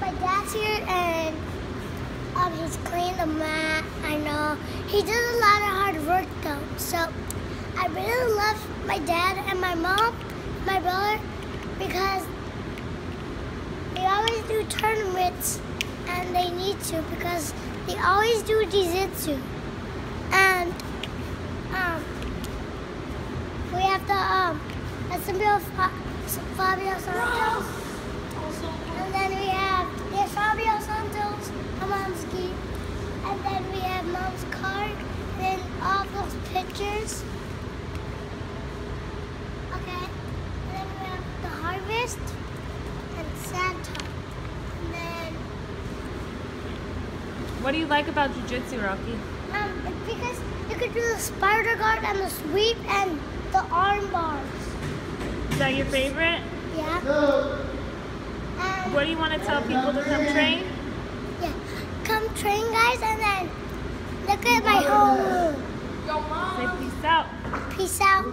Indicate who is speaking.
Speaker 1: my dad's here and um, he's cleaned the mat. I know he does a lot of hard work though. So I really love my dad and my mom, my brother, because they always do tournaments and they need to because they always do jiu-jitsu. And um, we have to um, Assemblio Fa- Fabio Santos. And then we have there's Fabio Santos, my mom's key. And then we have mom's card, and then all those pictures. Okay. And then we have the harvest and Santa. And then
Speaker 2: What do you like about jujitsu, Rocky?
Speaker 1: um because you could do the spider guard and the sweep and the arm bars.
Speaker 2: Is that your favorite?
Speaker 1: Yeah. And
Speaker 2: What do you want to tell people to come train?
Speaker 1: yeah. Come train guys and then look at my home.
Speaker 2: Say peace out.